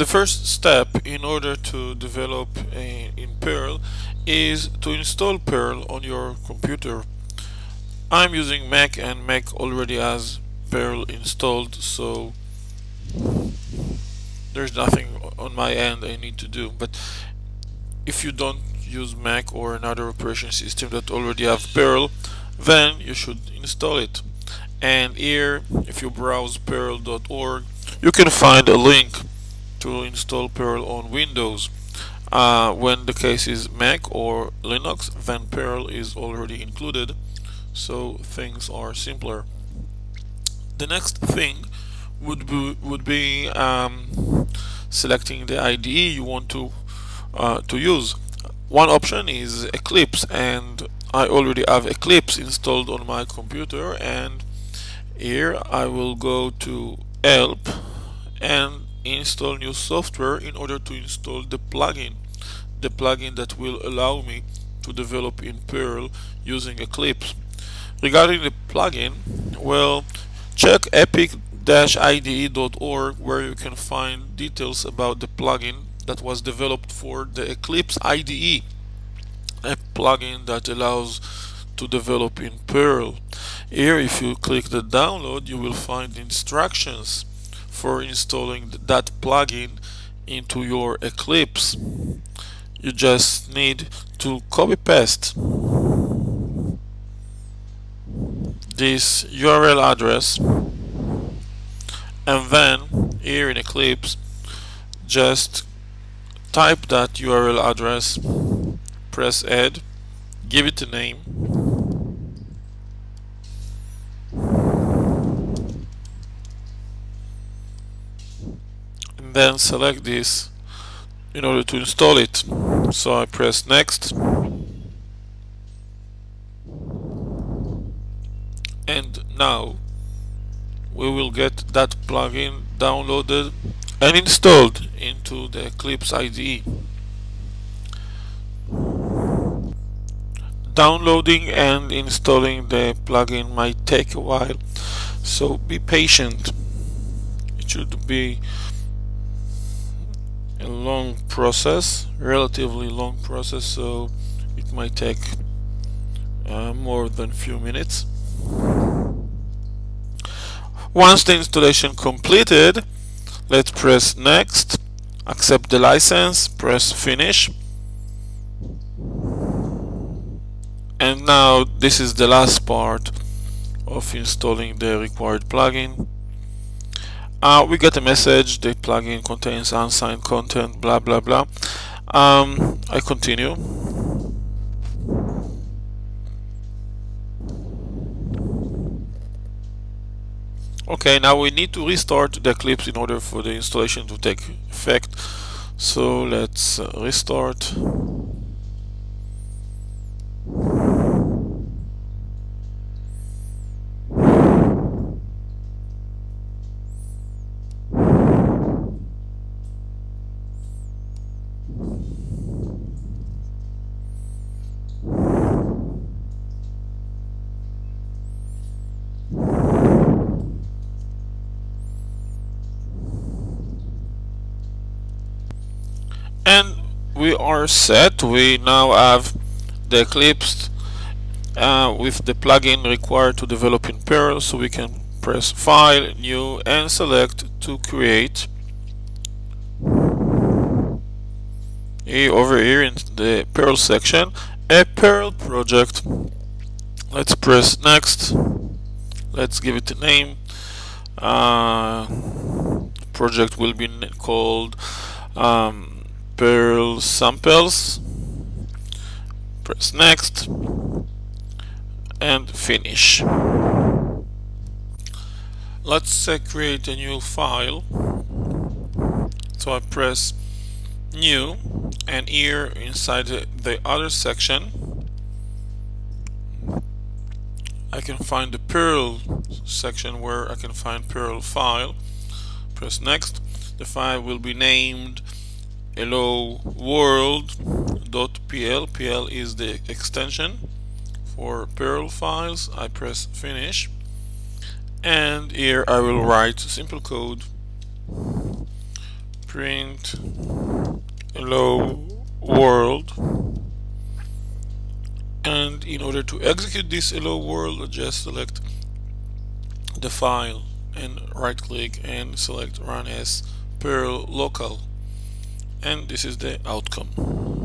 the first step in order to develop a, in Perl is to install Perl on your computer. I'm using Mac and Mac already has Perl installed so there's nothing on my end I need to do but if you don't use Mac or another operation system that already have Perl then you should install it and here if you browse perl.org you can find a link to install Perl on Windows. Uh, when the case is Mac or Linux then Perl is already included so things are simpler. The next thing would be would be um, selecting the IDE you want to uh, to use. One option is Eclipse and I already have Eclipse installed on my computer and here I will go to help and install new software in order to install the plugin. The plugin that will allow me to develop in Perl using Eclipse. Regarding the plugin well check epic-ide.org where you can find details about the plugin that was developed for the Eclipse IDE a plugin that allows to develop in Perl. Here if you click the download you will find instructions for installing that plugin into your Eclipse. You just need to copy paste this URL address and then here in Eclipse just type that URL address press add give it a name and then select this in order to install it. So I press next. And now we will get that plugin downloaded and installed into the Eclipse IDE downloading and installing the plugin might take a while so be patient. It should be a long process relatively long process so it might take uh, more than few minutes. Once the installation completed let's press next accept the license press finish. And now this is the last part of installing the required plugin uh, we get a message the plugin contains unsigned content blah blah blah. Um, I continue. Okay now we need to restart the Eclipse in order for the installation to take effect. So let's uh, restart and we are set. We now have the Eclipse uh, with the plugin required to develop in Perl so we can press file new and select to create. Here, over here in the Perl section a Perl project. Let's press next. Let's give it a name. Uh, project will be called um, Perl samples. Press next. And finish. Let's uh, create a new file. So I press new and here inside the other section I can find the Perl section where I can find Perl file. Press next. The file will be named hello world.pl pl is the extension for Perl files. I press finish. And here I will write simple code. Print hello world and in order to execute this hello world just select the file and right click and select run as perl local and this is the outcome